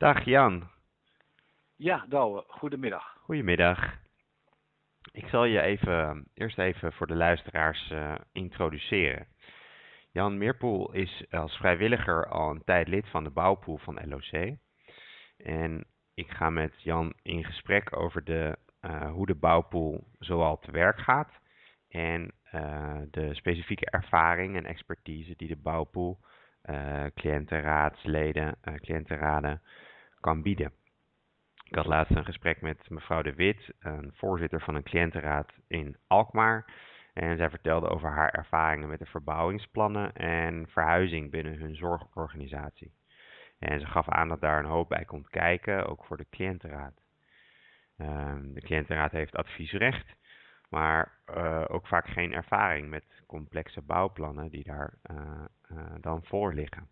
Dag Jan, Ja, Douwe, goedemiddag. goedemiddag. Ik zal je even, eerst even voor de luisteraars eh, introduceren. Jan Meerpoel is als vrijwilliger al een tijd lid van de bouwpool van LOC. En ik ga met Jan in gesprek over de, eh, hoe de bouwpool zoal te werk gaat. En eh, de specifieke ervaring en expertise die de bouwpool cliëntenraadsleden, cliëntenraden kan bieden. Ik had laatst een gesprek met mevrouw De Wit, een voorzitter van een cliëntenraad in Alkmaar. En zij vertelde over haar ervaringen met de verbouwingsplannen en verhuizing binnen hun zorgorganisatie. En ze gaf aan dat daar een hoop bij komt kijken, ook voor de cliëntenraad. Ehm, de cliëntenraad heeft adviesrecht, maar eh, ook vaak geen ervaring met complexe bouwplannen die daar eh, eh, dan voor liggen.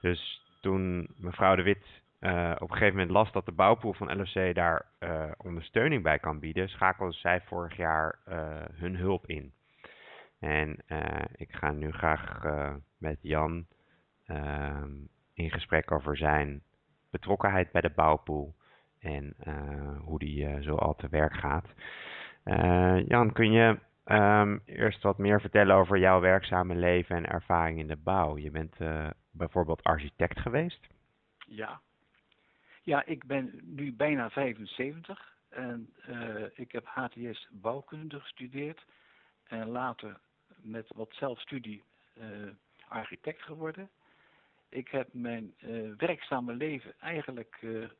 Dus toen mevrouw De Wit eh, op een gegeven moment las dat de bouwpool van LOC daar eh, ondersteuning bij kan bieden, schakelde zij vorig jaar eh, hun hulp in. En ik ga nu graag met Jan in gesprek over zijn betrokkenheid bij de bouwpool en hoe die zo al te werk gaat. Jan, kun je ehm, eerst wat meer vertellen over jouw werkzame leven en ervaring in de bouw? Je bent bijvoorbeeld architect geweest. Ja. Ja, ik ben nu bijna 75 en eh, ik heb HTS bouwkunde gestudeerd en later met wat zelfstudie eh, architect geworden. Ik heb mijn eh, werkzame leven eigenlijk eh, eh,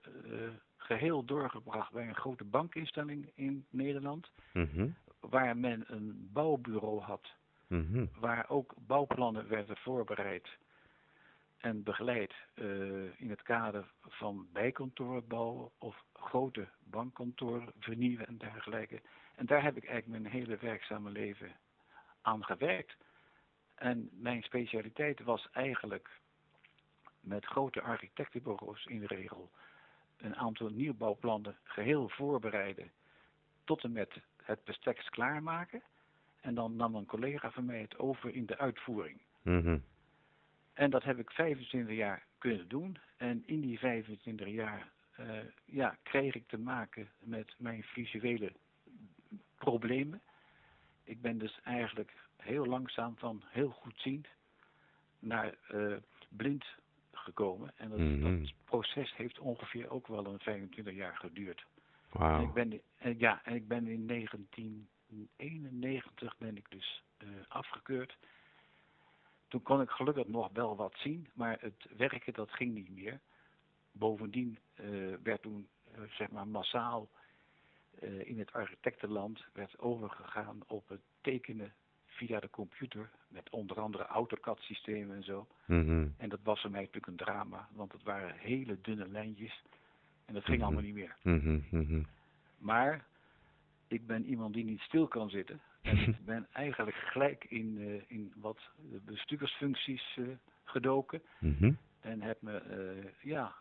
geheel doorgebracht bij een grote bankinstelling in Nederland, Mhm, waar men een bouwbureau had mhm, waar ook bouwplannen werden voorbereid en begeleid eh, in het kader van bijkantoren bouwen of grote bankkantoren vernieuwen en dergelijke. En daar heb ik eigenlijk mijn hele werkzame leven aan gewerkt. En mijn specialiteit was eigenlijk met grote architectenbureaus in de regel een aantal nieuwbouwplannen geheel voorbereiden tot en met het bestek klaarmaken. En dan nam een collega van mij het over in de uitvoering. mhm, En dat heb ik 25 jaar kunnen doen. En in die 25 jaar eh, ja, kreeg ik te maken met mijn visuele problemen. Ik ben dus eigenlijk heel langzaam van heel goedziend naar eh, blind gekomen. En dat, Mhm. dat proces heeft ongeveer ook wel een 25 jaar geduurd. En Wauw. ik ben, en ja, en ik ben in 1991 ben ik dus eh, afgekeurd. Toen kon ik gelukkig nog wel wat zien, maar het werken dat ging niet meer. Bovendien eh, werd toen eh, zeg maar massaal eh, in het architectenland werd overgegaan op het tekenen via de computer met onder andere AutoCAD systemen en zo. Mhm, En dat was voor mij natuurlijk een drama, want het waren hele dunne lijntjes en dat ging Mhm. allemaal niet meer. mhm. Maar ik ben iemand die niet stil kan zitten. En ik ben eigenlijk gelijk in, eh, in wat bestuursfuncties eh, gedoken. Mhm, En heb me eh, ja,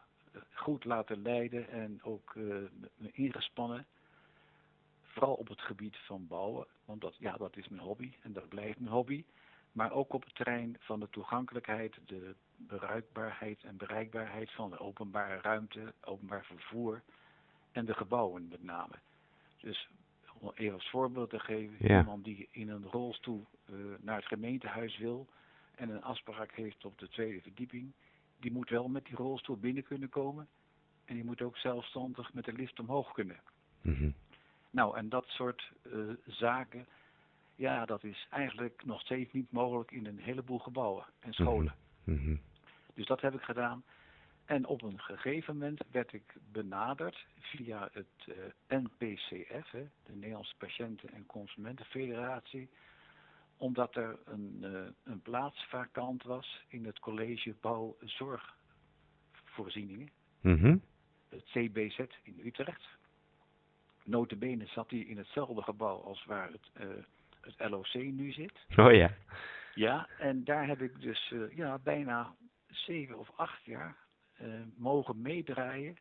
goed laten leiden en ook me ingespannen. Vooral op het gebied van bouwen. Want dat, ja, dat is mijn hobby en dat blijft mijn hobby. Maar ook op het terrein van de toegankelijkheid, de bereikbaarheid en bereikbaarheid van de openbare ruimte, openbaar vervoer en de gebouwen met name. Dus om even als voorbeeld te geven, Ja. iemand die in een rolstoel eh, naar het gemeentehuis wil en een afspraak heeft op de tweede verdieping, die moet wel met die rolstoel binnen kunnen komen en die moet ook zelfstandig met de lift omhoog kunnen. mhm. Nou, en dat soort eh, zaken, ja, dat is eigenlijk nog steeds niet mogelijk in een heleboel gebouwen en scholen. Mhm, Dus dat heb ik gedaan. En op een gegeven moment werd ik benaderd via het eh, NPCF, hè, de Nederlandse Patiënten- en Consumentenfederatie, omdat er een, eh, een plaats vakant was in het college Bouw Zorgvoorzieningen, mhm. het CBZ in Utrecht. Notabene zat hij in hetzelfde gebouw als waar het, eh, het LOC nu zit. Oh ja. Ja, en daar heb ik dus ja, bijna zeven of acht jaar eh, mogen meedraaien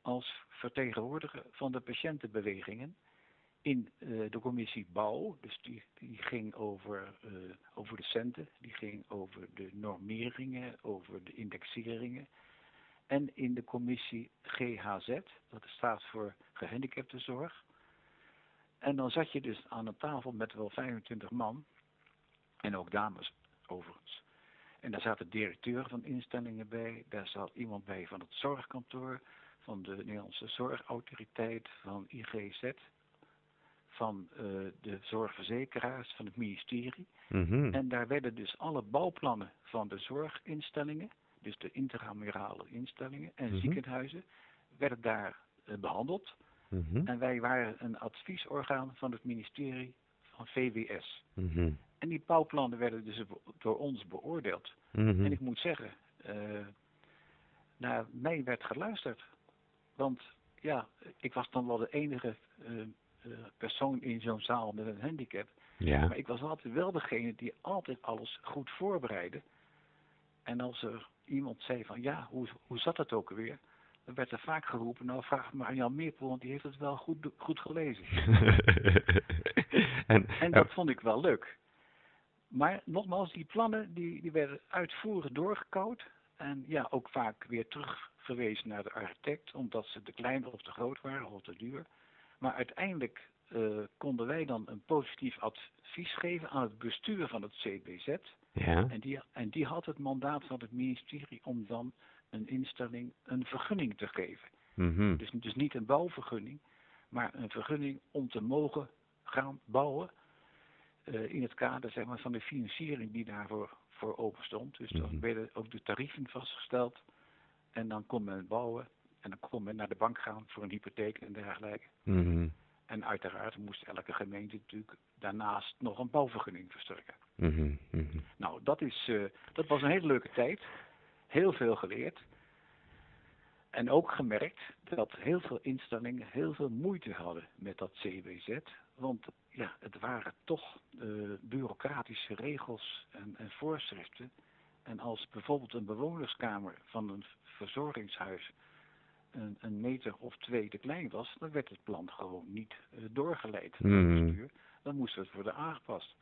als vertegenwoordiger van de patiëntenbewegingen in eh, de commissie bouw. Dus die, die ging over, eh, over de centen, die ging over de normeringen, over de indexeringen. en in de commissie GHZ, dat staat voor gehandicaptenzorg. En dan zat je dus aan een tafel met wel 25 man, en ook dames overigens. En daar zaten directeuren van instellingen bij, daar zat iemand bij van het zorgkantoor, van de Nederlandse Zorgautoriteit, van IGZ, van uh, de zorgverzekeraars, van het ministerie. Mhm. En daar werden dus alle bouwplannen van de zorginstellingen, dus de intramurale instellingen en Mhm. ziekenhuizen, werden daar eh, behandeld. Mhm. En wij waren een adviesorgaan van het ministerie van VWS. En die bouwplannen werden dus door ons beoordeeld. Mhm. En ik moet zeggen, eh, naar mij werd geluisterd. Want ja, ik was dan wel de enige eh, eh, persoon in zo'n zaal met een handicap. Ja. Maar ik was altijd wel degene die altijd alles goed voorbereidde. En als er iemand zei van ja, hoe, hoe zat het ook alweer? Dan werd er vaak geroepen, nou vraag maar aan Jan Meerpoel, want die heeft het wel goed, goed gelezen. en, En dat vond ik wel leuk. Maar nogmaals, die plannen die, die werden uitvoerig doorgekauwd. En ja, ook vaak weer teruggewezen naar de architect, omdat ze te klein of te groot waren of te duur. Maar uiteindelijk eh, konden wij dan een positief advies geven aan het bestuur van het CBZ. ja. En die, en die had het mandaat van het ministerie om dan een instelling een vergunning te geven. Mhm. Dus, dus niet een bouwvergunning, maar een vergunning om te mogen gaan bouwen eh, in het kader zeg maar, van de financiering die daarvoor voor open stond. Dus dan Mhm. werden ook de tarieven vastgesteld en dan kon men bouwen en dan kon men naar de bank gaan voor een hypotheek en dergelijke. Mhm. En uiteraard moest elke gemeente natuurlijk daarnaast nog een bouwvergunning verstrekken. Mhm. Nou, dat, is, eh, dat was een hele leuke tijd. Heel veel geleerd. En ook gemerkt dat heel veel instellingen heel veel moeite hadden met dat CBZ. Want ja, het waren toch eh, bureaucratische regels en, en voorschriften. En als bijvoorbeeld een bewonerskamer van een verzorgingshuis een, een meter of twee te klein was, dan werd het plan gewoon niet eh, doorgeleid door het Mhm. bestuur. Dan moest het worden aangepast.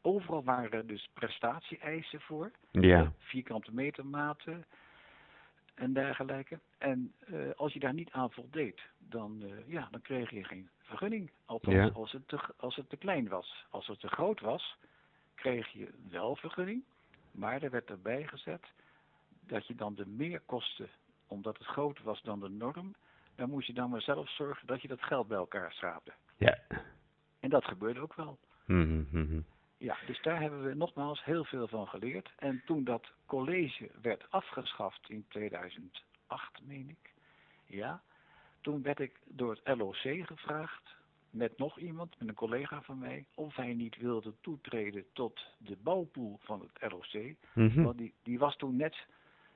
Overal waren er dus prestatie-eisen voor Ja. vierkante metermaten en dergelijke. En eh, als je daar niet aan voldeed, dan, eh, ja, dan kreeg je geen vergunning. Althans, Ja. als, het te, als het te klein was. Als het te groot was, kreeg je wel vergunning. Maar er werd erbij gezet dat je dan de meerkosten, omdat het groter was dan de norm, dan moest je dan maar zelf zorgen dat je dat geld bij elkaar schraapte. Ja. En dat gebeurde ook wel. Mhm. Ja, dus daar hebben we nogmaals heel veel van geleerd. En toen dat college werd afgeschaft in 2008, meen ik, ja, toen werd ik door het LOC gevraagd, met nog iemand, met een collega van mij, of hij niet wilde toetreden tot de bouwpool van het LOC. Mhm. Want die, die was toen net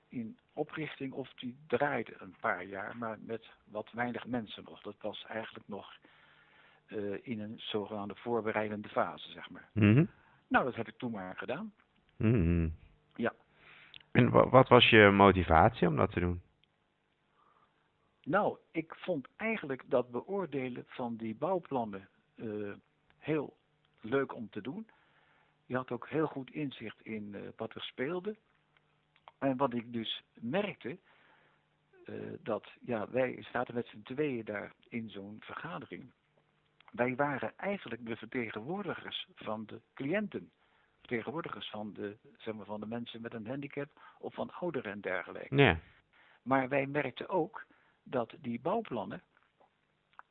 in oprichting of die draaide een paar jaar, maar met wat weinig mensen nog. Dat was eigenlijk nog in een zogenaamde voorbereidende fase, zeg maar. Mhm. Nou, dat heb ik toen maar gedaan. Mhm. Ja. En wa- wat was je motivatie om dat te doen? Nou, ik vond eigenlijk dat beoordelen van die bouwplannen eh, heel leuk om te doen. Je had ook heel goed inzicht in eh, wat er speelde. En wat ik dus merkte, eh, dat ja, wij zaten met z'n tweeën daar in zo'n vergadering. Wij waren eigenlijk de vertegenwoordigers van de cliënten. Vertegenwoordigers van de, zeg maar, van de mensen met een handicap of van ouderen en dergelijke. Ja. Maar wij merkten ook dat die bouwplannen,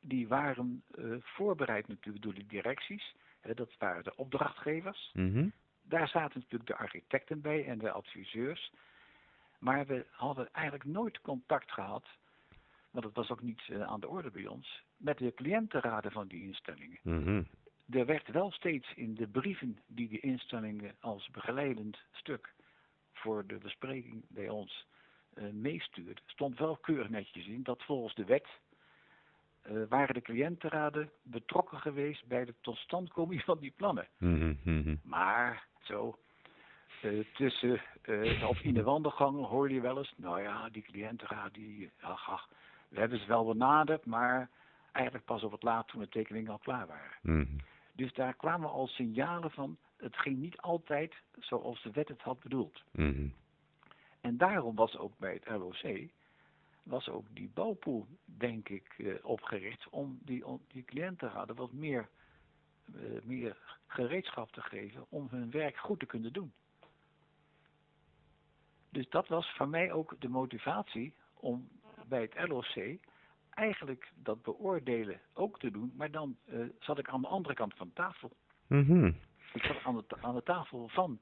die waren eh, voorbereid natuurlijk door de directies. Hè, dat waren de opdrachtgevers. Mhm. Daar zaten natuurlijk de architecten bij en de adviseurs. Maar we hadden eigenlijk nooit contact gehad, want dat was ook niet eh, aan de orde bij ons, met de cliëntenraden van die instellingen. Mhm. Er werd wel steeds in de brieven die de instellingen als begeleidend stuk voor de bespreking bij ons eh meestuurden, stond wel keurig netjes in dat volgens de wet eh, waren de cliëntenraden betrokken geweest bij de totstandkoming van die plannen. Mhm. Mhm. Maar zo, tussen, of in de wandelgangen hoor je wel eens, nou ja, die cliëntenraad, die, ach, ach, we hebben ze wel benaderd, maar eigenlijk pas op het laat toen de tekeningen al klaar waren. Mhm. Dus daar kwamen al signalen van, het ging niet altijd zoals de wet het had bedoeld. Mhm. En daarom was ook bij het LOC was ook die bouwpool, denk ik, eh, opgericht om die, om die cliëntenraden wat meer, eh, meer gereedschap te geven om hun werk goed te kunnen doen. Dus dat was voor mij ook de motivatie om bij het LOC eigenlijk dat beoordelen ook te doen, maar dan eh, zat ik aan de andere kant van de tafel. Mhm. Ik zat aan de, aan de tafel van,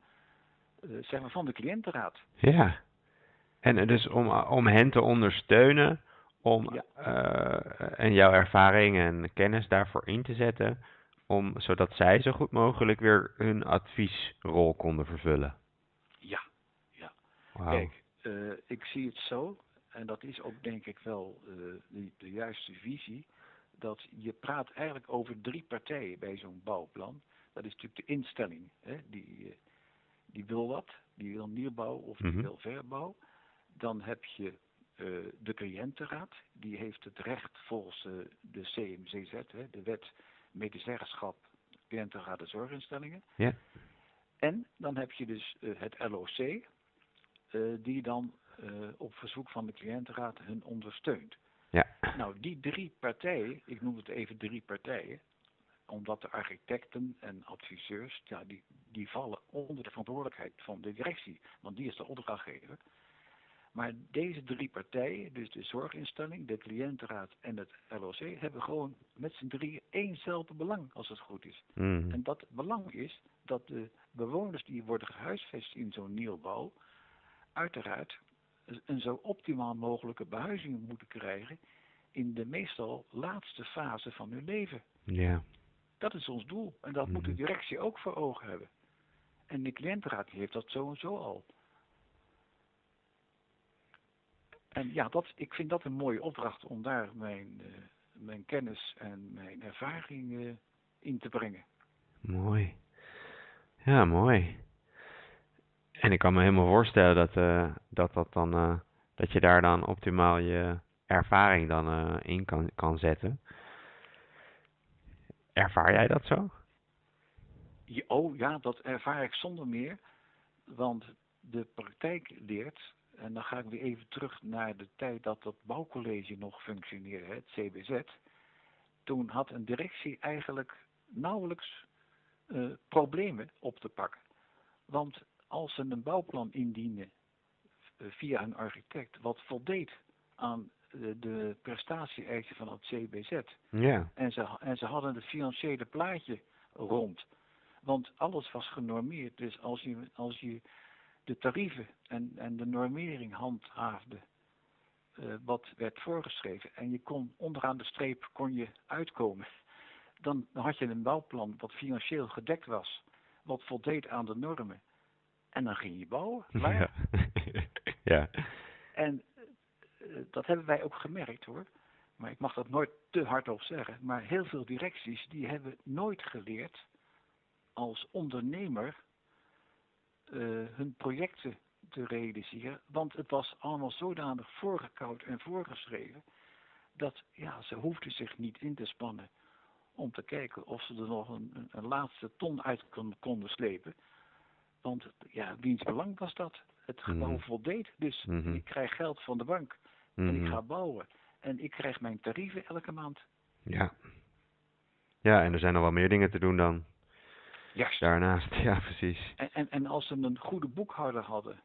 eh, zeg maar van de cliëntenraad. Ja. En eh, dus om, om hen te ondersteunen, om Ja. en jouw ervaring en kennis daarvoor in te zetten, om, zodat zij zo goed mogelijk weer hun adviesrol konden vervullen. Ja, Wauw. kijk, ik zie het zo, en dat is ook denk ik wel eh, de, de juiste visie, dat je praat eigenlijk over drie partijen bij zo'n bouwplan. Dat is natuurlijk de instelling, hè, die, eh, die wil wat, die wil nieuwbouw of die Mhm. wil verbouw. Dan heb je eh, de cliëntenraad, die heeft het recht volgens de CMCZ, hè, de wet medezeggenschap cliëntenraden zorginstellingen. Ja. En dan heb je dus het LOC, die dan op verzoek van de cliëntenraad hun ondersteunt. Ja. Nou, die drie partijen, ik noem het even drie partijen, omdat de architecten en adviseurs, ja, die, die vallen onder de verantwoordelijkheid van de directie, want die is de opdrachtgever. Maar deze drie partijen, dus de zorginstelling, de cliëntenraad en het LOC, hebben gewoon met z'n drieën éénzelfde belang, als het goed is. Mhm. En dat belang is dat de bewoners die worden gehuisvest in zo'n nieuwbouw, uiteraard een zo optimaal mogelijke behuizing moeten krijgen in de meestal laatste fase van hun leven. Ja. Dat is ons doel en dat moet de Mhm. directie ook voor ogen hebben. En de cliëntenraad die heeft dat zo en zo al. En ja, dat, ik vind dat een mooie opdracht om daar mijn, eh, mijn kennis en mijn ervaring eh, in te brengen. Mooi. Ja, mooi. En ik kan me helemaal voorstellen dat eh, dat, dat, dan, eh, dat je daar dan optimaal je ervaring dan eh, in kan, kan zetten. Ervaar jij dat zo? Oh ja, dat ervaar ik zonder meer. Want de praktijk leert, en dan ga ik weer even terug naar de tijd dat dat bouwcollege nog functioneerde, het CBZ. Toen had een directie eigenlijk nauwelijks problemen op te pakken. Want als ze een bouwplan indienen eh, via een architect, wat voldeed aan eh, de prestatie-eisen van het CBZ, Ja. en ze, en ze hadden het financiële plaatje rond. Want alles was genormeerd. Dus als je, als je de tarieven en, en de normering handhaafde, eh, wat werd voorgeschreven, en je kon onderaan de streep kon je uitkomen, dan had je een bouwplan wat financieel gedekt was, wat voldeed aan de normen. En dan ging je bouwen. klaar. Ja. ja. En eh, dat hebben wij ook gemerkt hoor. Maar ik mag dat nooit te hardop zeggen. Maar heel veel directies die hebben nooit geleerd als ondernemer eh, hun projecten te realiseren. Want het was allemaal zodanig voorgekoud en voorgeschreven. Dat ja, ze hoefden zich niet in te spannen om te kijken of ze er nog een, een, laatste ton uit kon, konden slepen. Want ja, wiens belang was dat? Het gebouw Mhm. voldeed. Dus Mhm. ik krijg geld van de bank en ik Mhm. ga bouwen. En ik krijg mijn tarieven elke maand. Ja. Ja, en er zijn nog wel meer dingen te doen dan Juist. daarnaast. Ja, precies. En, en, en als ze een goede boekhouder hadden,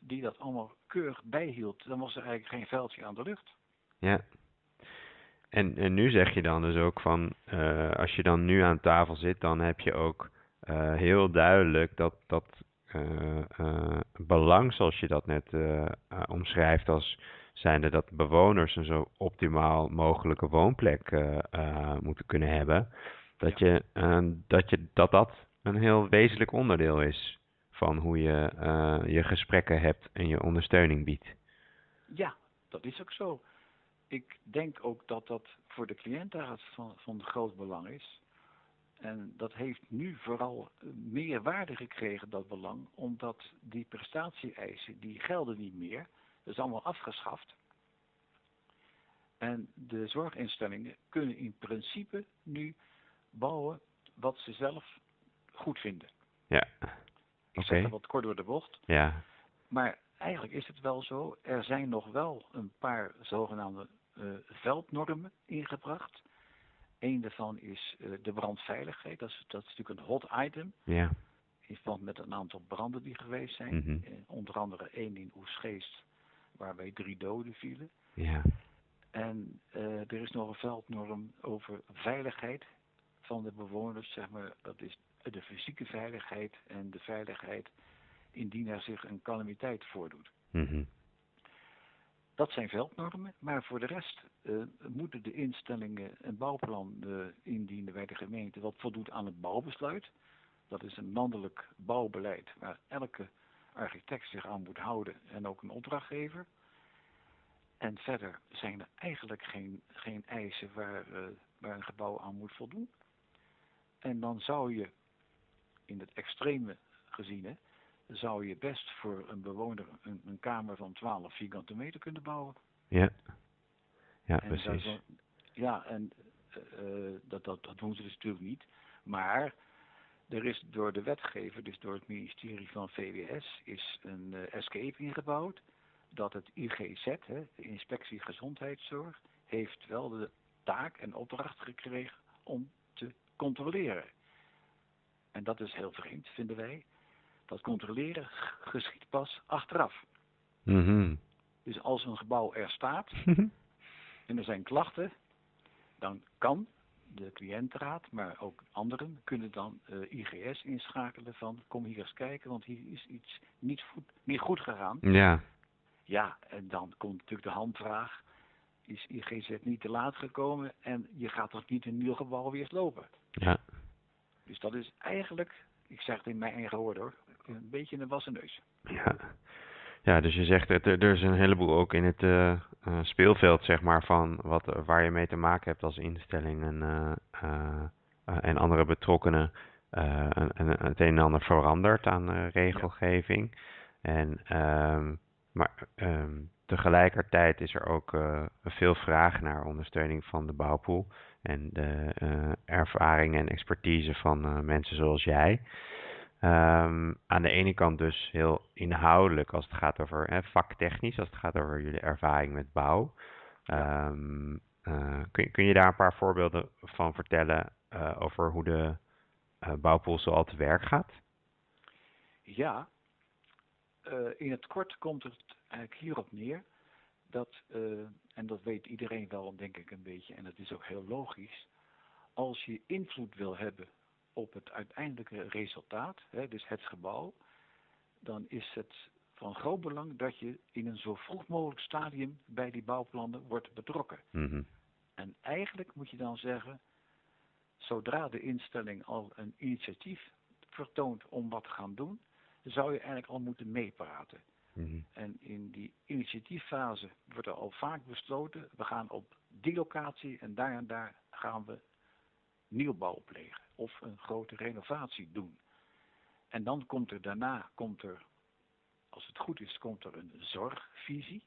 die dat allemaal keurig bijhield, dan was er eigenlijk geen veldje aan de lucht. Ja. En, en nu zeg je dan dus ook van, eh, als je dan nu aan tafel zit, dan heb je ook heel duidelijk dat dat eh, eh, belang, zoals je dat net eh, eh, omschrijft, als zijnde dat bewoners een zo optimaal mogelijke woonplek eh, eh, moeten kunnen hebben, dat, je, eh, dat je dat dat een heel wezenlijk onderdeel is van hoe je eh, je gesprekken hebt en je ondersteuning biedt. Ja, dat is ook zo. Ik denk ook dat dat voor de cliëntenraad van, van groot belang is. En dat heeft nu vooral eh, meer waarde gekregen, dat belang, omdat die prestatie-eisen, die gelden niet meer. Dat is allemaal afgeschaft. En de zorginstellingen kunnen in principe nu bouwen wat ze zelf goed vinden. Ja, Ik zeg dat wat kort door de bocht. ja, Maar eigenlijk is het wel zo. Er zijn nog wel een paar zogenaamde uh, veldnormen ingebracht. Eén daarvan is uh, de brandveiligheid. Dat is, dat is natuurlijk een hot item. Ja. In verband met een aantal branden die geweest zijn. Mhm. Eh, onder andere één in Oesgeest, waarbij drie doden vielen. Ja. En uh, er is nog een veldnorm over veiligheid van de bewoners. Zeg maar, dat is de fysieke veiligheid en de veiligheid indien er zich een calamiteit voordoet. Mhm. Dat zijn veldnormen, maar voor de rest uh, moeten de instellingen een bouwplan uh, indienen bij de gemeente wat voldoet aan het bouwbesluit. Dat is een landelijk bouwbeleid waar elke architect zich aan moet houden en ook een opdrachtgever. En verder zijn er eigenlijk geen, geen eisen waar, uh, waar een gebouw aan moet voldoen. En dan zou je, in het extreme gezien, zou je best voor een bewoner een, een, kamer van 12 vierkante meter kunnen bouwen. Ja, ja en precies. Dat, ja, en uh, dat, dat, dat doen ze dus natuurlijk niet. Maar er is door de wetgever, dus door het ministerie van VWS, is een uh, escape ingebouwd. Dat het IGZ, hè, de Inspectie Gezondheidszorg, heeft wel de taak en opdracht gekregen om te controleren. En dat is heel vreemd, vinden wij. Dat controleren geschiet pas achteraf. Mm -hmm. Dus als een gebouw er staat en er zijn klachten, dan kan de cliëntenraad, maar ook anderen, kunnen dan uh, IGS inschakelen van kom hier eens kijken, want hier is iets niet goed, niet goed gegaan. Ja. Ja, en dan komt natuurlijk de handvraag, is IGZ niet te laat gekomen en je gaat toch niet een nieuw gebouw weer slopen? Ja. Dus dat is eigenlijk, ik zeg het in mijn eigen woorden hoor, een beetje een wassen neus. Ja. Ja, dus je zegt, er, er is een heleboel ook in het uh, uh, speelveld, zeg maar, van wat, waar je mee te maken hebt als instelling en, uh, en andere betrokkenen. En, en, het een en ander verandert aan regelgeving. En, um, maar um, tegelijkertijd is er ook veel vraag naar ondersteuning van de bouwpool. En de ervaring en expertise van mensen zoals jij. Um, aan de ene kant dus heel inhoudelijk als het gaat over hè, vaktechnisch, als het gaat over jullie ervaring met bouw. Um, uh, kun, kun, je daar een paar voorbeelden van vertellen uh, over hoe de uh, bouwpool zo al te werk gaat? Ja, in het kort komt het eigenlijk hierop neer dat, en dat weet iedereen wel denk ik een beetje, en dat is ook heel logisch, als je invloed wil hebben op het uiteindelijke resultaat, hè, dus het gebouw, dan is het van groot belang dat je in een zo vroeg mogelijk stadium bij die bouwplannen wordt betrokken. Mm -hmm. En eigenlijk moet je dan zeggen, zodra de instelling al een initiatief vertoont om wat te gaan doen, zou je eigenlijk al moeten meepraten. Mm -hmm. En in die initiatieffase wordt er al vaak besloten, we gaan op die locatie en daar en daar gaan we nieuwbouw plegen of een grote renovatie doen. En dan komt er daarna, komt er, als het goed is, komt er een zorgvisie.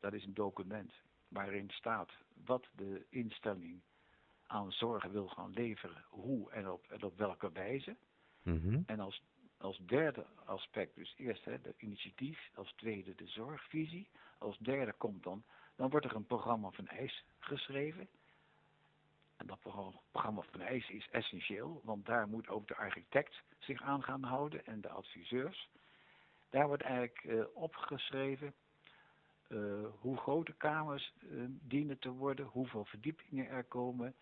Dat is een document waarin staat wat de instelling aan zorg wil gaan leveren, hoe en op, en op welke wijze. Mm -hmm. En als, als derde aspect, dus eerst hè, de initiatief, als tweede de zorgvisie, als derde komt dan, dan wordt er een programma van eis geschreven. En dat programma van eisen is essentieel, want daar moet ook de architect zich aan gaan houden en de adviseurs. Daar wordt eigenlijk uh, opgeschreven uh, hoe grote kamers uh, dienen te worden, hoeveel verdiepingen er komen,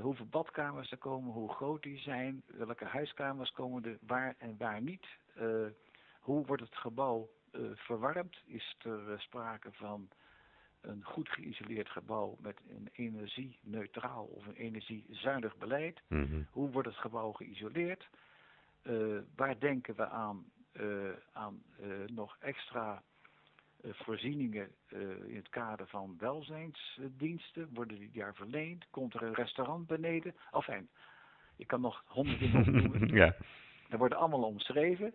hoeveel badkamers er komen, hoe groot die zijn, welke huiskamers komen er waar en waar niet. hoe wordt het gebouw verwarmd? Is er sprake van een goed geïsoleerd gebouw met een energie-neutraal of een energiezuinig beleid. Mm -hmm. Hoe wordt het gebouw geïsoleerd? Uh, waar denken we aan, uh, aan uh, nog extra voorzieningen in het kader van welzijnsdiensten? Worden die daar verleend? Komt er een restaurant beneden? Enfin, je kan nog honderd dingen opnoemen. ja. Dat wordt allemaal omschreven.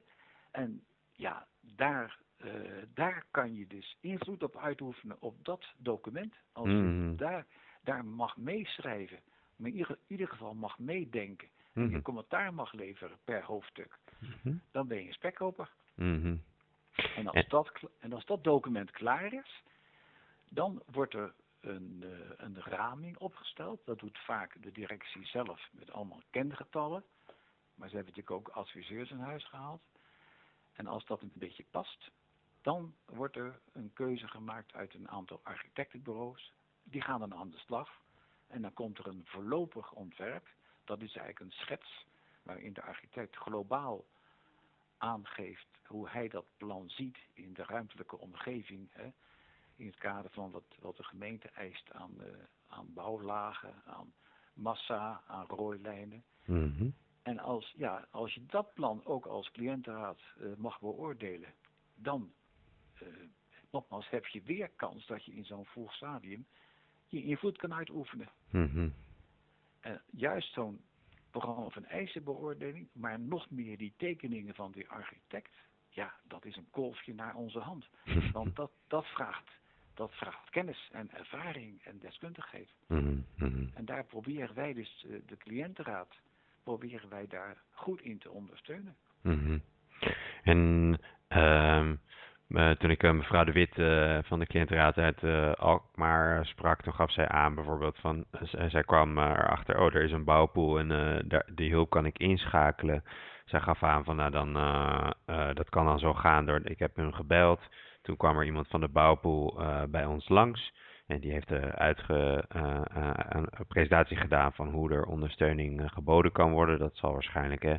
En ja, daar uh, daar kan je dus invloed op uitoefenen op dat document. Als Mm. je daar, daar mag meeschrijven, maar in ieder, ieder geval mag meedenken, en Mhm. je commentaar mag leveren per hoofdstuk, Mhm. dan ben je een spekkoper. Mhm. En als, dat, en als dat document klaar is, dan wordt er een, uh, een raming opgesteld. Dat doet vaak de directie zelf met allemaal kengetallen. Maar ze hebben natuurlijk ook adviseurs in huis gehaald. En als dat een beetje past, dan wordt er een keuze gemaakt uit een aantal architectenbureaus. Die gaan dan aan de slag. En dan komt er een voorlopig ontwerp. Dat is eigenlijk een schets waarin de architect globaal aangeeft hoe hij dat plan ziet in de ruimtelijke omgeving. Hè, in het kader van wat, wat de gemeente eist aan, uh, aan bouwlagen, aan massa, aan rooilijnen. Mm En als, ja, als je dat plan ook als cliëntenraad uh, mag beoordelen, dan nogmaals heb je weer kans dat je in zo'n vroeg stadium je invloed kan uitoefenen. Mm En juist zo'n programma van eisenbeoordeling, maar nog meer die tekeningen van die architect, ja, dat is een kolfje naar onze hand. Want dat, dat, vraagt, dat vraagt kennis en ervaring en deskundigheid. Mm -hmm. En daar proberen wij dus, uh, de cliëntenraad, proberen wij daar goed in te ondersteunen. Mm -hmm. En uh, toen ik mevrouw De Wit uh, van de cliëntenraad uit uh, Alkmaar sprak, toen gaf zij aan bijvoorbeeld van, zij kwam erachter, oh er is een bouwpool en daar, die hulp kan ik inschakelen. Zij gaf aan van, nou dan, dat kan dan zo gaan door, ik heb hun gebeld. Toen kwam er iemand van de bouwpool bij ons langs. En die heeft uitge, een presentatie gedaan van hoe er ondersteuning geboden kan worden. Dat zal waarschijnlijk hè,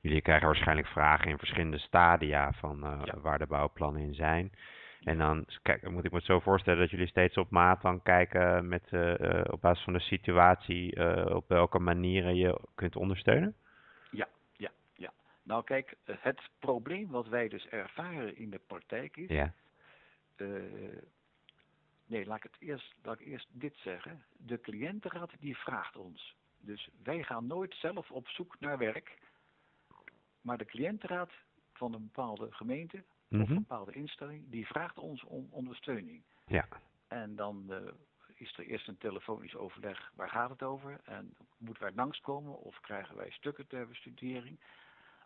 Jullie krijgen waarschijnlijk vragen in verschillende stadia van uh, ja. waar de bouwplannen in zijn. En dan kijk, moet ik me het zo voorstellen dat jullie steeds op maat dan kijken met, uh, op basis van de situatie uh, op welke manieren je kunt ondersteunen? Ja, ja, ja. Nou kijk, het probleem wat wij dus ervaren in de praktijk is. Ja. nee, laat ik, het eerst, laat ik eerst dit zeggen. De cliëntenraad die vraagt ons. Dus wij gaan nooit zelf op zoek naar werk. Maar de cliëntenraad van een bepaalde gemeente mm -hmm. of een bepaalde instelling, die vraagt ons om ondersteuning. Ja. En dan uh, is er eerst een telefonisch overleg, waar gaat het over? En moeten wij langskomen of krijgen wij stukken ter bestudering?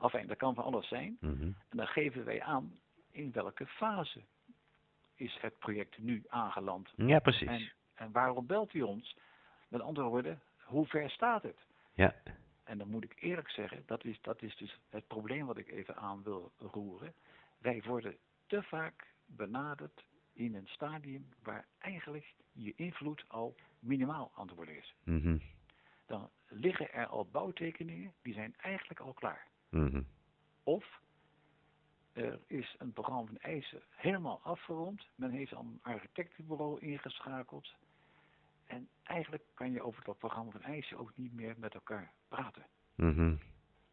Enfin, dat kan van alles zijn. Mm -hmm. En dan geven wij aan in welke fase is het project nu aangeland. Ja, precies. En, en waarom belt u ons? Met andere woorden, hoe ver staat het? Ja. En dan moet ik eerlijk zeggen, dat is, dat is dus het probleem wat ik even aan wil roeren. Wij worden te vaak benaderd in een stadium waar eigenlijk je invloed al minimaal aan het worden is. Mm -hmm. Dan liggen er al bouwtekeningen, die zijn eigenlijk al klaar. Mm -hmm. Of er is een programma van eisen helemaal afgerond. Men heeft al een architectenbureau ingeschakeld. En eigenlijk kan je over dat programma van eisen ook niet meer met elkaar praten. Mm -hmm.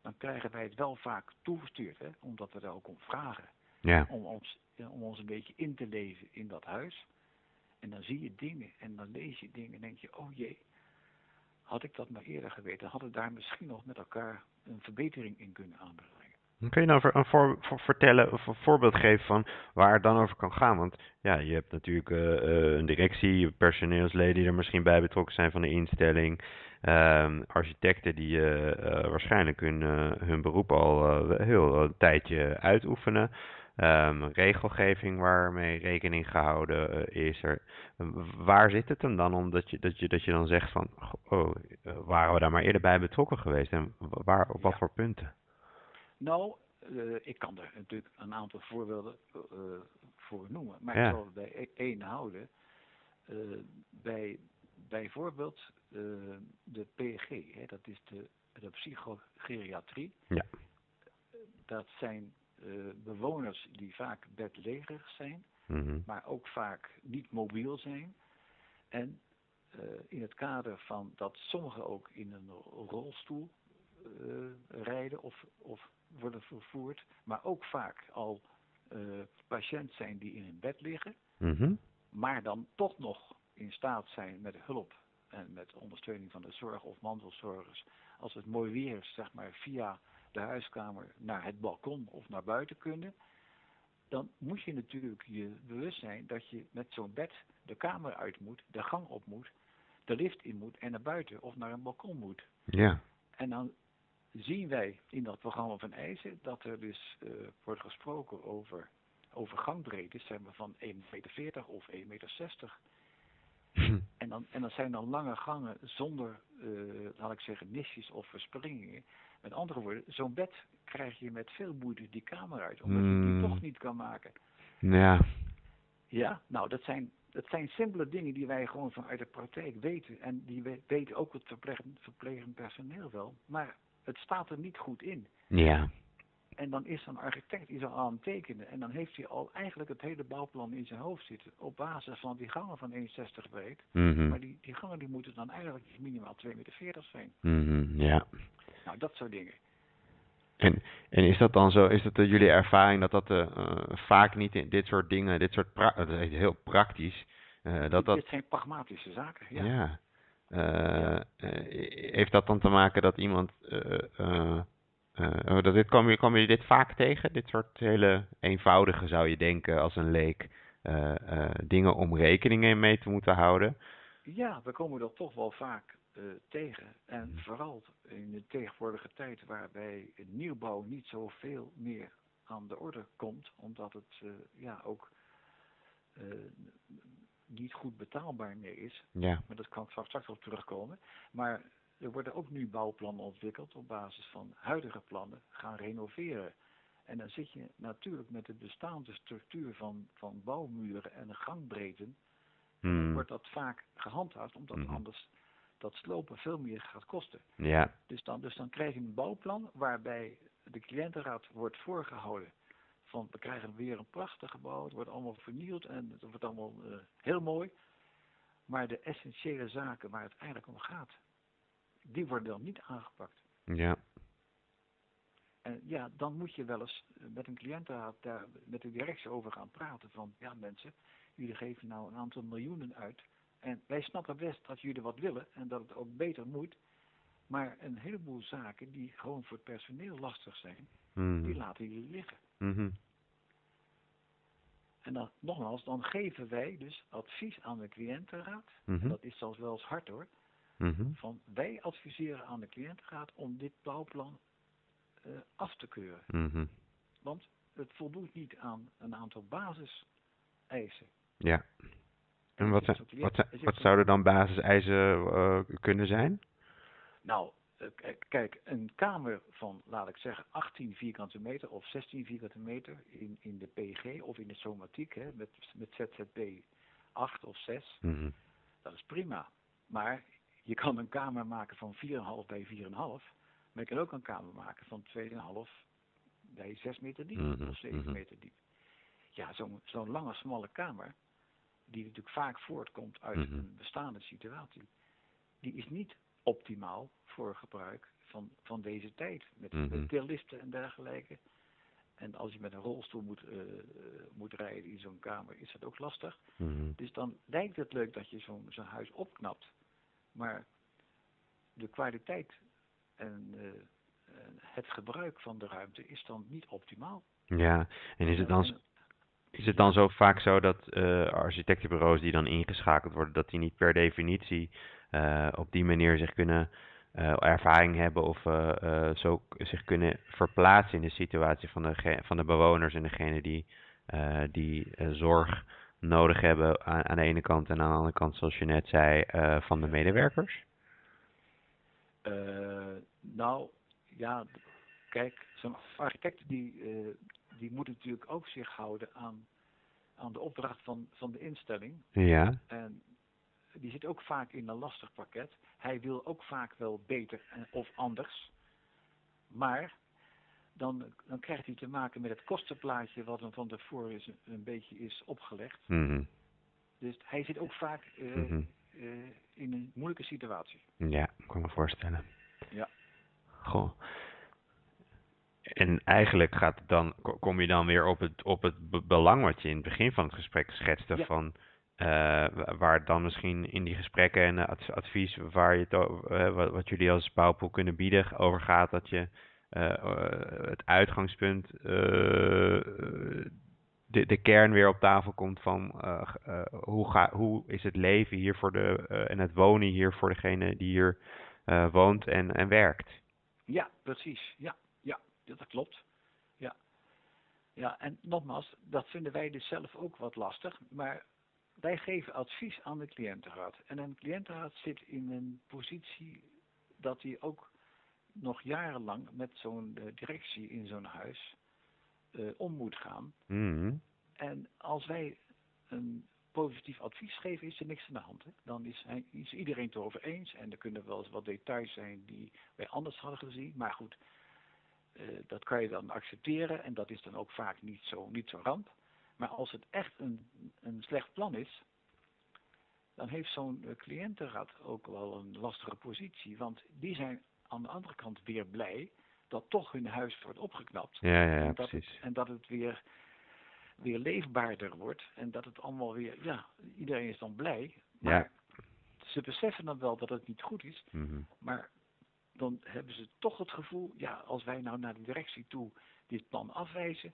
Dan krijgen wij het wel vaak toegestuurd, hè, omdat we daar ook om vragen. Ja. Om, ons, om ons een beetje in te leven in dat huis. En dan zie je dingen en dan lees je dingen en denk je, oh jee, had ik dat maar eerder geweten, hadden we daar misschien nog met elkaar een verbetering in kunnen aanbrengen. Kun je nou een voor, voor, vertellen of een voorbeeld geven van waar het dan over kan gaan? Want ja, je hebt natuurlijk uh, uh, een directie, personeelsleden die er misschien bij betrokken zijn van de instelling, uh, architecten die uh, waarschijnlijk hun, hun beroep al heel een tijdje uitoefenen. Um, regelgeving waarmee rekening gehouden is er. Waar zit het hem dan om dat je, dat je, dat je dan zegt van, oh, waren we daar maar eerder bij betrokken geweest en waar, op wat Ja. voor punten? Nou, uh, ik kan er natuurlijk een aantal voorbeelden uh, voor noemen. Maar Ja. ik zal het bij e- één houden. Uh, bij bijvoorbeeld de PG, hè, dat is de, de psychogeriatrie. Ja. Dat zijn bewoners die vaak bedlegerig zijn, Mhm. maar ook vaak niet mobiel zijn. En in het kader van dat sommigen ook in een rolstoel rijden of, of worden vervoerd, maar ook vaak al uh, patiënt zijn die in een bed liggen, Mhm. maar dan toch nog in staat zijn met hulp en met ondersteuning van de zorg of mantelzorgers, als het mooi weer is, zeg maar via de huiskamer naar het balkon of naar buiten kunnen, dan moet je natuurlijk je bewust zijn dat je met zo'n bed de kamer uit moet, de gang op moet, de lift in moet en naar buiten of naar een balkon moet. Ja. En dan zien wij in dat programma van eisen dat er dus uh, wordt gesproken over over gangbreedte zijn we van 1,40 meter of 1,60 meter. En dan, en dan zijn dan lange gangen zonder, uh, laat ik zeggen, nisjes of verspringingen. Met andere woorden, zo'n bed krijg je met veel moeite die kamer uit, omdat je die Hmm. toch niet kan maken. Ja. Ja, nou, dat zijn, dat zijn simpele dingen die wij gewoon vanuit de praktijk weten. En die we, weten ook het verplegend, verplegend personeel wel. Maar het staat er niet goed in. Ja. En dan is zo'n architect die zal aan het tekenen. En dan heeft hij al eigenlijk het hele bouwplan in zijn hoofd zitten. Op basis van die gangen van 1,60 breed. Mhm. Maar die, die gangen die moeten dan eigenlijk minimaal 2,40 meter zijn. Mhm. Ja. Nou, dat soort dingen. En, en is dat dan zo, is dat eh, jullie ervaring dat dat eh, vaak niet in dit soort dingen, dit soort, pra dat is heel praktisch, eh, dat Dit- dat, Dit zijn pragmatische zaken. Ja. ja, Eh, eh, heeft dat dan te maken dat iemand, eh, oh, dat dit, kom, je, kom je dit vaak tegen, dit soort hele eenvoudige zou je denken als een leek, dingen om rekening mee te moeten houden? Ja, we komen dat toch wel vaak tegen. En vooral in de tegenwoordige tijd waarbij nieuwbouw niet zoveel meer aan de orde komt, omdat het ja, ook niet goed betaalbaar meer is. Ja, Maar dat kan ik straks op terugkomen. Maar er worden ook nu bouwplannen ontwikkeld op basis van huidige plannen gaan renoveren. En dan zit je natuurlijk met de bestaande structuur van, van bouwmuren en gangbreedten Hmm. wordt dat vaak gehandhaafd, omdat Mhm. anders dat slopen veel meer gaat kosten. ja, Dus dan, dus dan krijg je een bouwplan waarbij de cliëntenraad wordt voorgehouden. Van we krijgen weer een prachtig gebouw, het wordt allemaal vernieuwd en het wordt allemaal eh, heel mooi. Maar de essentiële zaken waar het eigenlijk om gaat, die worden dan niet aangepakt. ja, En ja, dan moet je wel eens eh, met een cliëntenraad daar met de directie over gaan praten. Van ja mensen, jullie geven nou een aantal miljoenen uit. En wij snappen best dat jullie wat willen en dat het ook beter moet. Maar een heleboel zaken die gewoon voor het personeel lastig zijn, die Mhm. laten jullie liggen. Mhm. En dan, nogmaals, dan geven wij dus advies aan de cliëntenraad. Mhm. Dat is zelfs wel eens hard hoor. Van wij adviseren aan de cliëntenraad om dit bouwplan eh, af te keuren. Want het voldoet niet aan een aantal basiseisen. Ja. En wat, wat, wat zouden dan basiseisen eh, kunnen zijn? Nou, eh, kijk, een kamer van, laat ik zeggen, 18 vierkante meter of 16 vierkante meter in, in de PG of in de somatiek, hè, met, met ZZP 8 of 6, Mhm. dat is prima. Maar je kan een kamer maken van 4,5 bij 4,5, maar je kan ook een kamer maken van 2,5 bij 6 meter diep Mhm, of 7 mhm. meter diep. Ja, zo'n zo'n lange, smalle kamer, die natuurlijk vaak voortkomt uit een bestaande situatie, die is niet optimaal voor gebruik van, van deze tijd. Met, met tilliften en dergelijke. En als je met een rolstoel moet, eh, moet rijden in zo'n kamer, is dat ook lastig. Mhm. Dus dan lijkt het leuk dat je zo'n zo'n huis opknapt. Maar de kwaliteit en eh, het gebruik van de ruimte is dan niet optimaal. Ja, en is het dan, is het dan zo vaak zo dat eh, architectenbureaus die dan ingeschakeld worden, dat die niet per definitie eh, op die manier zich kunnen eh, ervaring hebben of zo zich kunnen verplaatsen in de situatie van de, van de bewoners en degene die, die zorg nodig hebben aan, aan de ene kant en aan de andere kant, zoals je net zei, van de medewerkers? Nou, ja, kijk, zo'n architect die, die moet natuurlijk ook zich houden aan, aan de opdracht van, van de instelling. Ja, En die zit ook vaak in een lastig pakket. Hij wil ook vaak wel beter en, of anders. Maar dan, dan krijgt hij te maken met het kostenplaatje wat hem van tevoren is, een beetje is opgelegd. mhm, Dus hij zit ook vaak eh, mhm. eh, in een moeilijke situatie. Ja, ik kan me voorstellen. Ja. Goh. En eigenlijk gaat dan, ko- kom je dan weer op het, op het be- belang wat je in het begin van het gesprek schetste Ja. van eh, wa- waar dan misschien in die gesprekken en adv- advies waar je o- eh, wat, wat jullie als bouwpool kunnen bieden over gaat dat je eh, het uitgangspunt de, de kern weer op tafel komt van hoe, ga, hoe is het leven hier voor de en het wonen hier voor degene die hier woont en, en werkt. Ja, precies. Ja, dat klopt. Ja. Ja, en nogmaals, dat vinden wij dus zelf ook wat lastig, maar wij geven advies aan de cliëntenraad. En een cliëntenraad zit in een positie dat hij ook nog jarenlang met zo'n directie in zo'n huis eh, om moet gaan. Mhm. En als wij een positief advies geven, is er niks aan de hand. Hè? Dan is, hij, is iedereen het erover eens. En er kunnen wel eens wat details zijn die wij anders hadden gezien. Maar goed, dat kan je dan accepteren. En dat is dan ook vaak niet zo, niet zo ramp. Maar als het echt een, een slecht plan is, dan heeft zo'n eh, cliëntenraad ook wel een lastige positie. Want die zijn aan de andere kant weer blij dat toch hun huis wordt opgeknapt. Ja, ja, ja, en, dat precies. het, en dat het weer, weer leefbaarder wordt. En dat het allemaal weer, ja, iedereen is dan blij. Maar Ja. ze beseffen dan wel dat het niet goed is. Mhm. Maar dan hebben ze toch het gevoel, ja, als wij nou naar de directie toe dit plan afwijzen,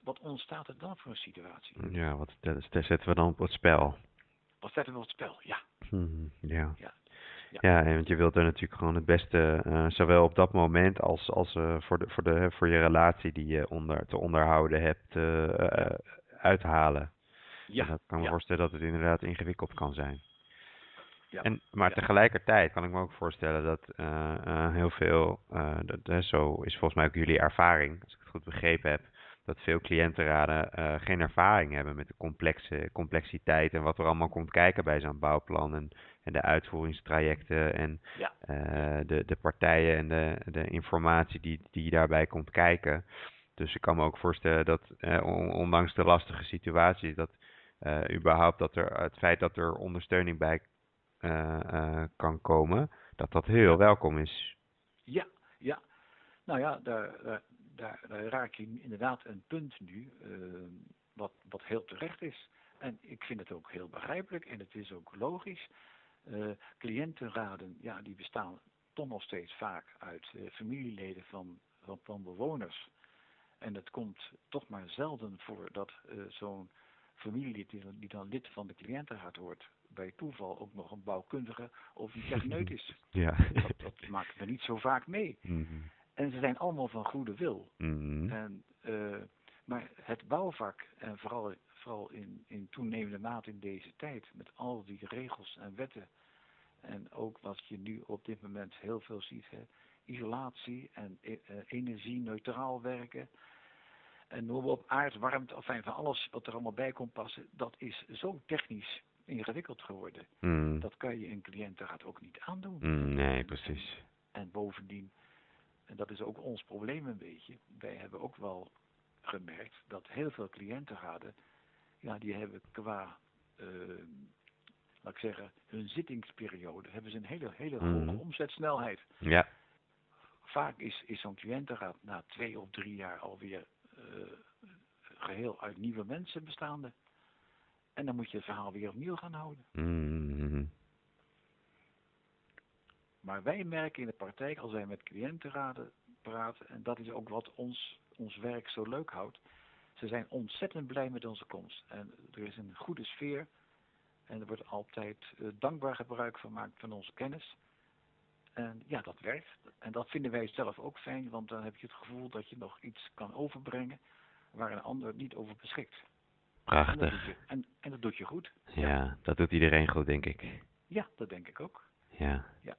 wat ontstaat er dan voor een situatie? Ja, wat dat, dat zetten we dan op het spel. Wat zetten we op het spel? Ja, Mhm, Ja. Ja. Ja. Want je wilt er natuurlijk gewoon het beste, eh, zowel op dat moment als, als eh, voor, de, voor, de, voor je relatie die je onder, te onderhouden hebt, eh, uithalen. ja, En dat kan me ja, voorstellen dat het inderdaad ingewikkeld kan zijn. Ja. En, maar Ja. tegelijkertijd kan ik me ook voorstellen dat eh, eh, heel veel, eh, dat, zo is volgens mij ook jullie ervaring, als ik het goed begrepen heb, dat veel cliëntenraden geen ervaring hebben met de complexe complexiteit en wat er allemaal komt kijken bij zo'n bouwplan en, en de uitvoeringstrajecten en Ja. de, de partijen en de, de informatie die, die daarbij komt kijken. Dus ik kan me ook voorstellen dat on- ondanks de lastige situatie, dat überhaupt dat er het feit dat er ondersteuning bij kan komen, dat dat heel welkom is. ja, ja. Nou ja, daar, daar, raak je inderdaad een punt nu, eh, wat, wat heel terecht is. En ik vind het ook heel begrijpelijk en het is ook logisch. Eh, cliëntenraden, ja, die bestaan toch nog steeds vaak uit eh, familieleden van, van, bewoners. En het komt toch maar zelden voor dat eh, zo'n familielid die, die dan lid van de cliëntenraad wordt, bij toeval ook nog een bouwkundige of een techneut is. Ja. Dat, dat maken we niet zo vaak mee. Mhm. En ze zijn allemaal van goede wil. Mhm. En, eh, maar het bouwvak, en vooral, vooral in, in toenemende mate in deze tijd, met al die regels en wetten, en ook wat je nu op dit moment heel veel ziet, hè, isolatie en e- eh, energie-neutraal werken, en noem op aard, warmte, enfin van alles wat er allemaal bij komt passen, dat is zo technisch ingewikkeld geworden. Mhm. Dat kan je een cliëntenraad ook niet aandoen. Mhm, Nee, precies. En bovendien, en dat is ook ons probleem een beetje, wij hebben ook wel gemerkt dat heel veel cliëntenraden, ja, die hebben qua, eh, laat ik zeggen, hun zittingsperiode, hebben ze een hele, hele hoge omzetsnelheid. Ja. Vaak is, is zo'n cliëntenraad na twee of drie jaar alweer eh, geheel uit nieuwe mensen bestaande. En dan moet je het verhaal weer opnieuw gaan houden. Mhm. Maar wij merken in de praktijk, als wij met cliëntenraden praten, en dat is ook wat ons, ons werk zo leuk houdt, ze zijn ontzettend blij met onze komst. En er is een goede sfeer en er wordt altijd eh, dankbaar gebruik van gemaakt van onze kennis. En ja, dat werkt. En dat vinden wij zelf ook fijn, want dan heb je het gevoel dat je nog iets kan overbrengen waar een ander niet over beschikt. En dat Prachtig. je, en, en dat doet je goed. Ja, dat doet iedereen goed, denk ik. Ja, dat denk ik ook. Ja. Ja.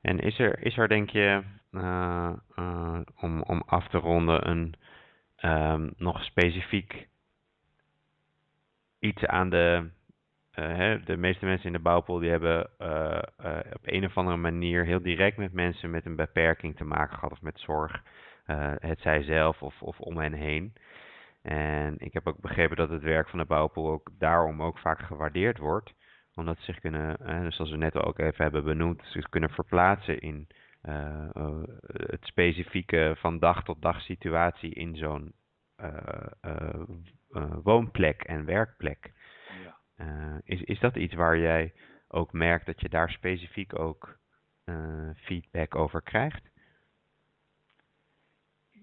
En is er, is er denk je, eh, eh, om, om af te ronden, een ehm, nog specifiek iets aan de, eh, hè, de meeste mensen in de bouwpool die hebben op een of andere manier heel direct met mensen met een beperking te maken gehad of met zorg, het zij zelf of, of om hen heen. En ik heb ook begrepen dat het werk van de bouwpool ook daarom ook vaak gewaardeerd wordt omdat ze zich kunnen, eh, zoals we net ook even hebben benoemd, zich kunnen verplaatsen in eh, eh, het specifieke van dag tot dag situatie in zo'n eh, woonplek en werkplek. Ja. Is, is dat iets waar jij ook merkt dat je daar specifiek ook feedback over krijgt?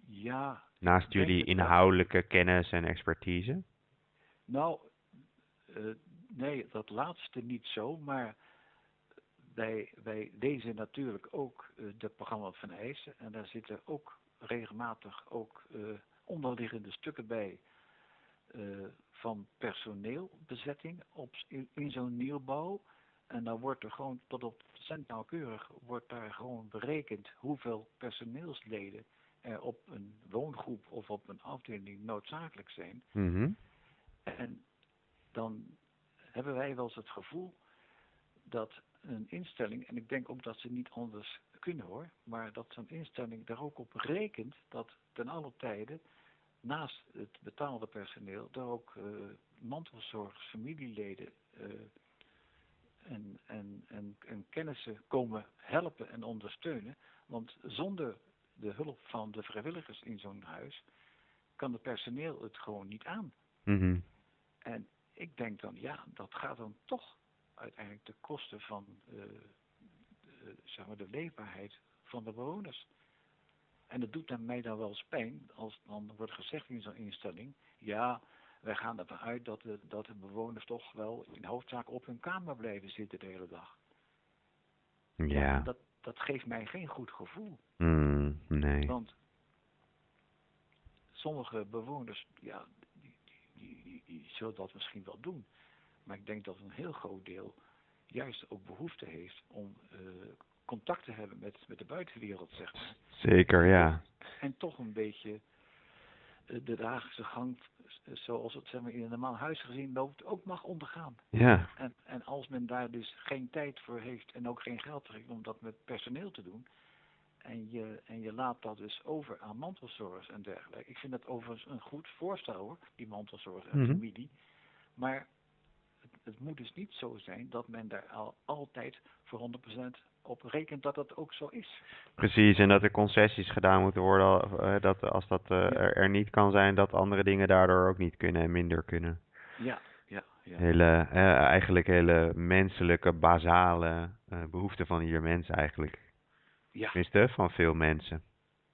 Ja, Naast jullie inhoudelijke kennis en expertise? Nou, eh, nee, dat laatste niet zo, maar wij, wij lezen natuurlijk ook eh de programma van Eisen en daar zitten ook regelmatig ook eh, onderliggende stukken bij van personeelbezetting op, in, in zo'n nieuwbouw. En dan wordt er gewoon tot op cent nauwkeurig wordt daar gewoon berekend hoeveel personeelsleden er op een woongroep of op een afdeling noodzakelijk zijn. Mhm. En dan hebben wij wel eens het gevoel dat een instelling, en ik denk ook dat ze niet anders kunnen hoor, maar dat zo'n instelling daar ook op rekent dat ten alle tijde naast het betaalde personeel er ook uh, mantelzorgers, familieleden uh, en, en, en, en kennissen komen helpen en ondersteunen. Want zonder de hulp van de vrijwilligers in zo'n huis kan het personeel het gewoon niet aan. Mhm. En ik denk dan, ja, dat gaat dan toch uiteindelijk de kosten van uh, de, zeg maar de leefbaarheid van de bewoners. En dat doet mij dan wel eens pijn als dan wordt gezegd in zo'n instelling, ja, wij gaan ervan uit dat de, dat de bewoners toch wel in hoofdzaak op hun kamer blijven zitten de hele dag. Ja. Dat, dat geeft mij geen goed gevoel. Mm, nee. Want sommige bewoners, ja, die, die, die, die, zullen dat misschien wel doen. Maar ik denk dat een heel groot deel juist ook behoefte heeft om uh, contact te hebben met, met de buitenwereld, zeg maar. Zeker, ja. En toch een beetje uh, de dagelijkse gang, zoals het zeg maar, in een normaal huis gezien loopt, ook mag ondergaan. Ja. En, en als men daar dus geen tijd voor heeft en ook geen geld heeft om dat met personeel te doen, en je, en je laat dat dus over aan mantelzorgers en dergelijke. Ik vind dat overigens een goed voorstel hoor, die mantelzorgers en Mhm. familie. Maar het, moet dus niet zo zijn dat men daar al, altijd voor 100% op rekent dat dat ook zo is. Precies, en dat er concessies gedaan moeten worden, eh, dat als dat eh, er, er niet kan zijn, dat andere dingen daardoor ook niet kunnen en minder kunnen. Ja, ja, ja. Hele, eh, eigenlijk hele menselijke, basale eh, behoeften van ieder mens eigenlijk. Ja, Tenminste, van veel mensen.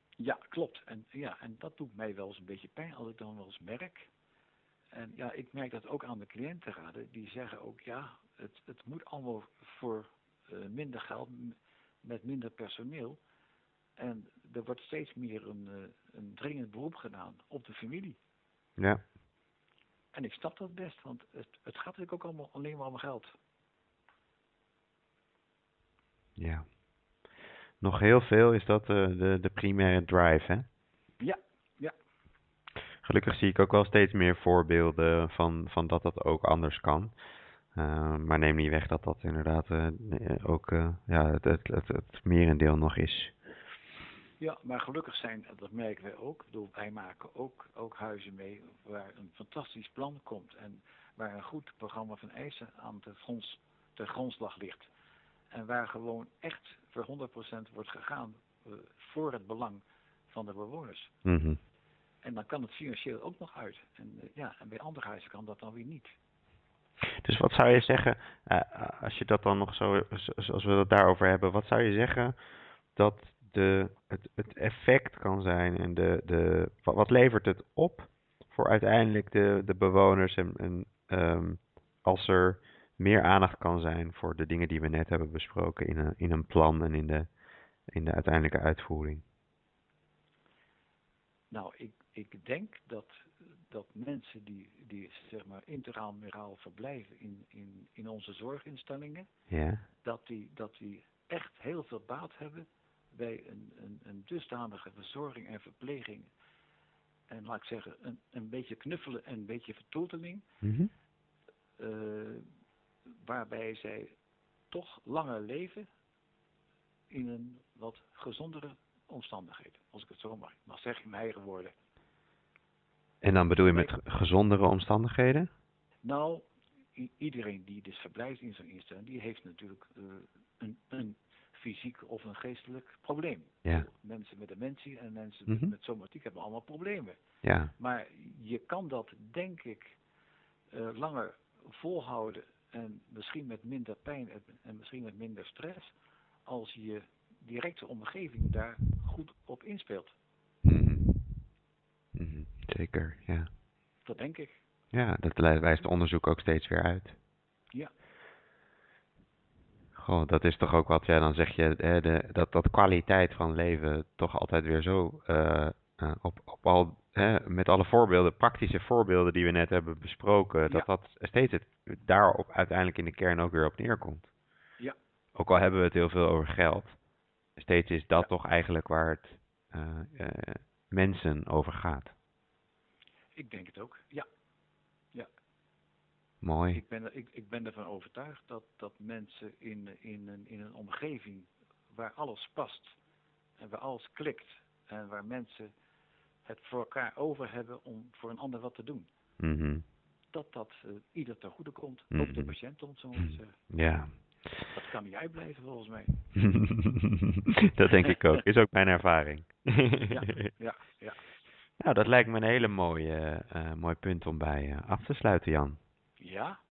ja, klopt. En, ja, en dat doet mij wel eens een beetje pijn als ik dan wel eens merk. En ja, ik merk dat ook aan de cliëntenraden. Die zeggen ook, ja, het, het moet allemaal voor eh, minder geld, met minder personeel. En er wordt steeds meer een, eh, een dringend beroep gedaan op de familie. Ja, En ik snap dat best, want het, het gaat natuurlijk ook allemaal alleen maar om geld. ja. Nog heel veel is dat eh, de, de primaire drive, hè? Ja. Gelukkig zie ik ook wel steeds meer voorbeelden van, van dat dat ook anders kan. Eh, maar neem niet weg dat dat inderdaad eh, eh, ook eh, ja, het, het, het, het merendeel nog is. Ja, maar gelukkig zijn, dat merken wij ook, ik bedoel, wij maken ook, ook huizen mee waar een fantastisch plan komt en waar een goed programma van eisen aan de, gronds, de grondslag ligt. En waar gewoon echt voor 100% wordt gegaan voor het belang van de bewoners. Mhm. En dan kan het financieel ook nog uit. En, eh, ja, en bij andere huizen kan dat dan weer niet. Dus wat zou je zeggen, eh, als je dat dan nog zo, zo- zoals we het daarover hebben, wat zou je zeggen dat de, het, het effect kan zijn en de, de, wat, wat levert het op voor uiteindelijk de, de bewoners en, en ehm, als er meer aandacht kan zijn voor de dingen die we net hebben besproken in een, in een plan en in de, in de uiteindelijke uitvoering? Nou, ik, ik denk dat, dat mensen die, die zeg maar verblijven in, in, in onze zorginstellingen, Ja, dat die, dat die echt heel veel baat hebben bij een, een, een dusdanige verzorging en verpleging. En laat ik zeggen, een, een beetje knuffelen en een beetje vertoeteling, Mhm. eh, waarbij zij toch langer leven in een wat gezondere omstandigheden. Als ik het zo mag, mag zeggen in mijn eigen woorden. En dan bedoel je met ge- gezondere omstandigheden? Nou, iedereen die dus verblijft in zo'n instelling, die heeft natuurlijk eh, een, een fysiek of een geestelijk probleem. Ja. Mensen met dementie en mensen Mhm. met somatiek hebben allemaal problemen. Ja, Maar je kan dat, denk ik, eh, langer volhouden en misschien met minder pijn en misschien met minder stress, als je directe omgeving daar goed op inspeelt. Zeker, ja. Dat denk ik. Ja, dat wijst onderzoek ook steeds weer uit. Ja. Goh, dat is toch ook wat, ja, dan zeg je hè, de, dat, dat kwaliteit van leven toch altijd weer zo eh, eh, op, op al hè, met alle voorbeelden, praktische voorbeelden die we net hebben besproken, dat dat steeds het, daarop uiteindelijk in de kern ook weer op neerkomt. Ja. Ook al hebben we het heel veel over geld, steeds is dat toch eigenlijk waar het eh, mensen over gaat. Ik denk het ook, ja. Ja. Mooi. Ik ben, ik, ik ben ervan overtuigd dat, dat mensen in, in, een, in een omgeving waar alles past en waar alles klikt en waar mensen het voor elkaar over hebben om voor een ander wat te doen, Mhm. dat dat eh, ieder ten goede komt. Ook de Mhm. patiënt, om zo te zeggen. Ja. Dat kan niet uitblijven volgens mij. dat denk ik ook. Is ook mijn ervaring. Ja, ja, ja. Nou, dat lijkt me een hele mooie, eh, mooi punt om bij eh, af te sluiten, Jan. Ja,